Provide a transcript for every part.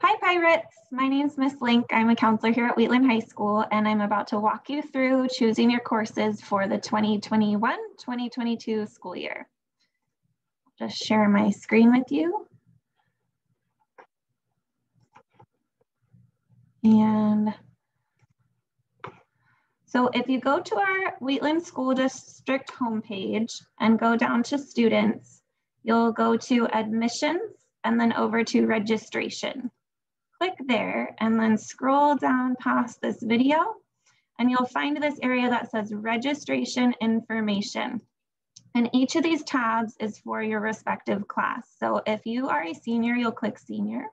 Hi Pirates, my name is Miss Link. I'm a counselor here at Wheatland High School and I'm about to walk you through choosing your courses for the 2021-2022 school year. Just share my screen with you. And so if you go to our Wheatland School District homepage and go down to students, you'll go to admissions and then over to registration click there and then scroll down past this video and you'll find this area that says registration information. And each of these tabs is for your respective class. So if you are a senior, you'll click senior.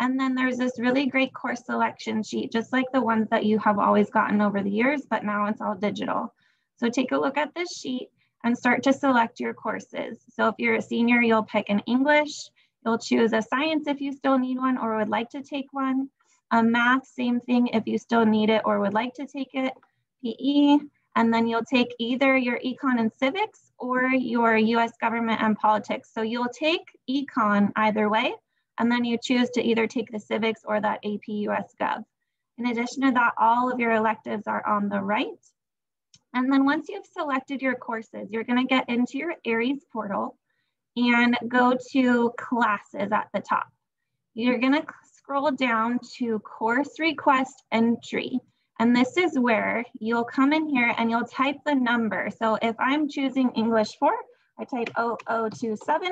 And then there's this really great course selection sheet, just like the ones that you have always gotten over the years, but now it's all digital. So take a look at this sheet and start to select your courses. So if you're a senior, you'll pick an English, You'll choose a science if you still need one or would like to take one. A math, same thing if you still need it or would like to take it. PE, and then you'll take either your econ and civics or your US government and politics. So you'll take econ either way, and then you choose to either take the civics or that AP US Gov. In addition to that, all of your electives are on the right. And then once you've selected your courses, you're gonna get into your Aeries portal and go to classes at the top. You're gonna scroll down to course request entry. And this is where you'll come in here and you'll type the number. So if I'm choosing English 4, I type 0027,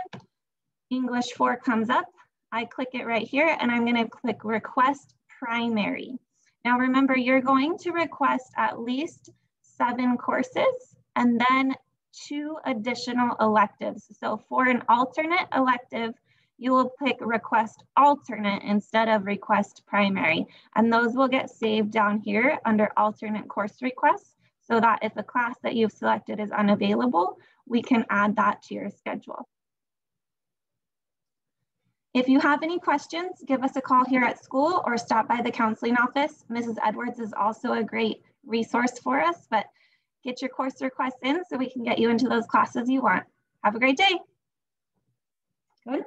English 4 comes up. I click it right here and I'm gonna click request primary. Now remember, you're going to request at least seven courses and then two additional electives. So for an alternate elective, you will pick request alternate instead of request primary. And those will get saved down here under alternate course requests so that if a class that you've selected is unavailable, we can add that to your schedule. If you have any questions, give us a call here at school or stop by the counseling office. Mrs. Edwards is also a great resource for us, but get your course requests in so we can get you into those classes you want. Have a great day. Good.